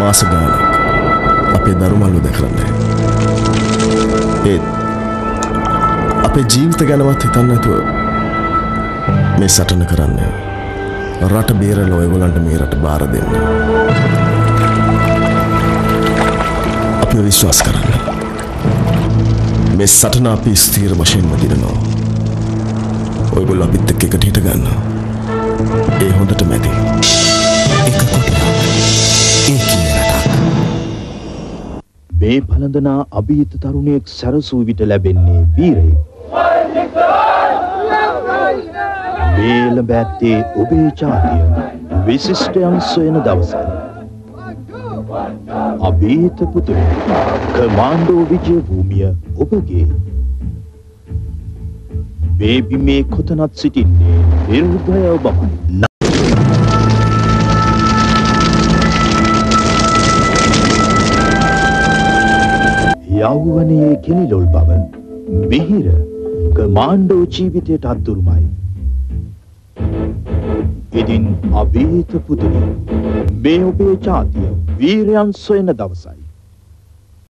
මාස ගානක් අපේ දරුමල්ලු දැකරන්නේ. ඒත් අපේ ජීවිත ගැනවත් හිතන්න ඇතුව මේ සටන කරන්නේ. රට බේරල ඔයගොලන්ට මේ රට බාර දෙන්න. අප විශ්වාස් කරන්න. මේ සටන අපි ස්තීර වශයෙන්ම දිනනවා. ඔයගොල් අපිත් එක්ක එකට හිට ගන්න. ඒ හොඳට මැති. මේ පළඳනා අභීත තරුණයෙක් සැරසූ විට ලැබෙන්නේ වීරයෙක්. වේලඹ ඇත්තේ ඔබේ ජාතිය විශිෂ්ටයන් සොයන දවසයි. අභීත පුතුනි කමාන්ඩෝ විජය භූමිය ඔබගේ. බේබි මේ කොතනත් සිටින්නේ නිර්භය ඔබමයි. යෞවනයේ කෙලිලොල් බව මිහිර කමාන්ඩෝ ජීවිතයට අත්තුරුමයි. ඉදින් අභීත පුතුනි මේ ඔබේ ජාතිය වීරයන් සොයන දවසයි.